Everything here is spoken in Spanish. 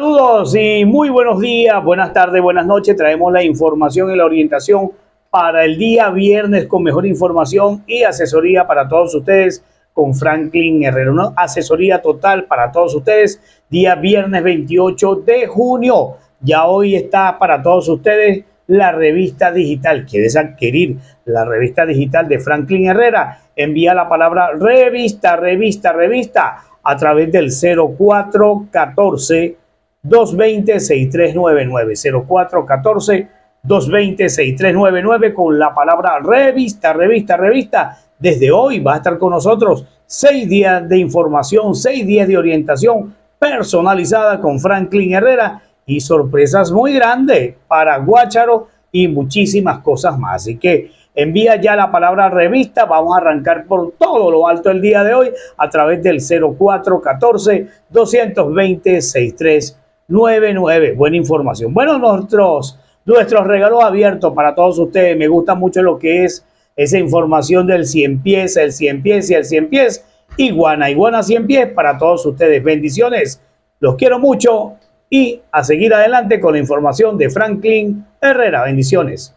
Saludos y muy buenos días, buenas tardes, buenas noches. Traemos la información y la orientación para el día viernes con mejor información y asesoría para todos ustedes con Franklin Herrera. Una asesoría total para todos ustedes, día viernes 28 de junio. Ya hoy está para todos ustedes la revista digital. ¿Quieres adquirir la revista digital de Franklin Herrera? Envía la palabra revista, revista, revista a través del 0414 220 6399 0414 220 6399 con la palabra revista, revista, revista. Desde hoy va a estar con nosotros seis días de información, seis días de orientación personalizada con Franklin Herrera y sorpresas muy grandes para Guácharo y muchísimas cosas más. Así que envía ya la palabra revista. Vamos a arrancar por todo lo alto el día de hoy a través del 0414 220 6399. Buena información. Bueno, nuestros, nuestros regalos abiertos para todos ustedes. Me gusta mucho lo que es esa información del 100 pies, el 100 pies y el 100 pies. Iguana, iguana 100 pies para todos ustedes. Bendiciones. Los quiero mucho y a seguir adelante con la información de Franklin Herrera. Bendiciones.